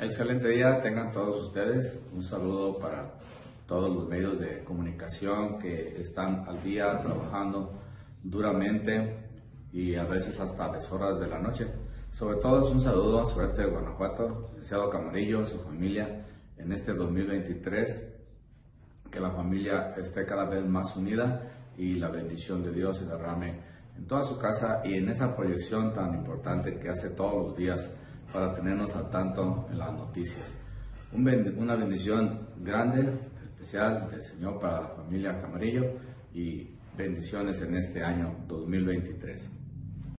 Excelente día tengan todos ustedes. Un saludo para todos los medios de comunicación que están al día trabajando duramente y a veces hasta las horas de la noche. Sobre todo es un saludo sobre este Guanajuato, licenciado Camarillo, su familia en este 2023. Que la familia esté cada vez más unida y la bendición de Dios se derrame en toda su casa y en esa proyección tan importante que hace todos los días para tenernos al tanto en las noticias. una bendición grande, especial del Señor para la familia Camarillo y bendiciones en este año 2023.